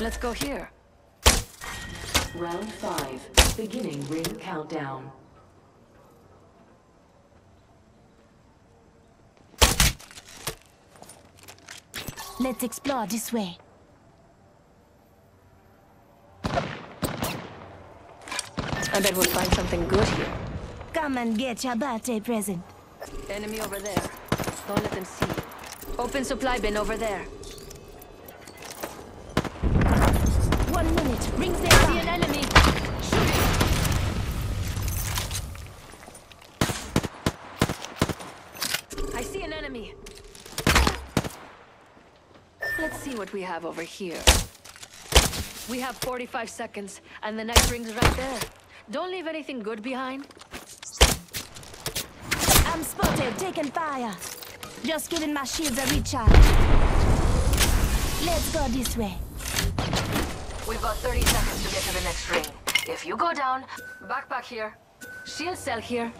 Let's go here. Round five, beginning ring countdown. Let's explore this way. I bet we'll find something good here. Come and get your birthday present. Enemy over there. Don't let them see. Open supply bin over there. One minute. An enemy! I see an enemy! Let's see what we have over here. We have 45 seconds, and the next ring's right there. Don't leave anything good behind. I'm spotted. Taking fire. Just giving my shields a recharge. Let's go this way. We've got 30 seconds to get to the next ring. If you go down, backpack here. Shield cell here.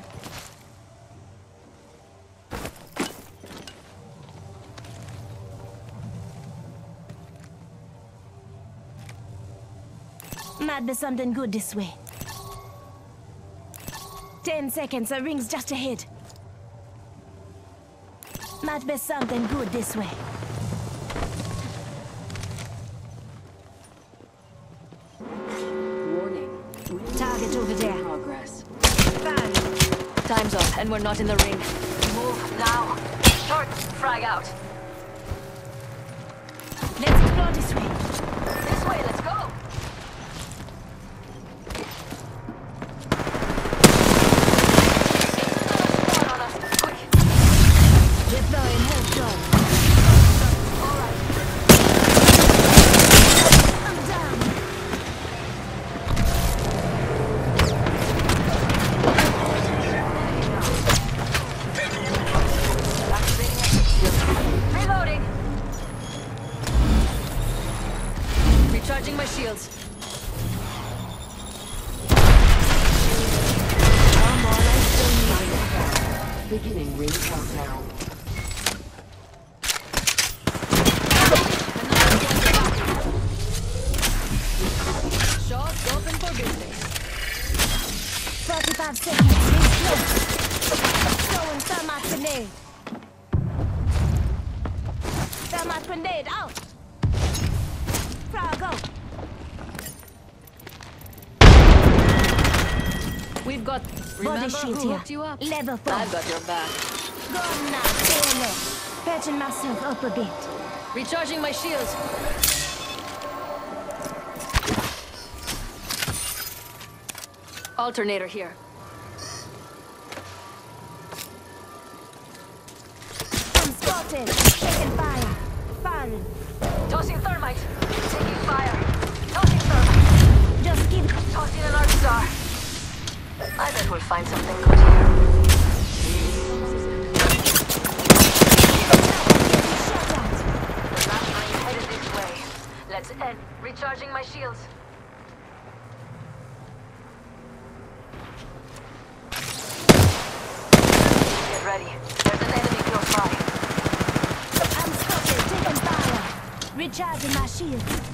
Might be something good this way. Ten seconds. A ring's just ahead. Might be something good this way. Over there. Progress. Fire. Time's up, and we're not in the ring. Move now. Short, frag out. Let's explore this way. My shields. Come on, I still need it. Beginning ring countdown. Shots open for business. 45 seconds. Throwing thermite grenade. Thermite grenade out. Frog go. We've got. Remember Body shield who hooked you up? Level 4. I've got your back. Gone now. Stay low. Patching myself up a bit. Recharging my shields. Alternator here. I'm spotted. Taking fire. Firing. Tossing thermite. We'll find something good here. Let's end. Recharging my shields. Get ready. There's an enemy close by. I'm spotted. Taking fire. Recharging my shields.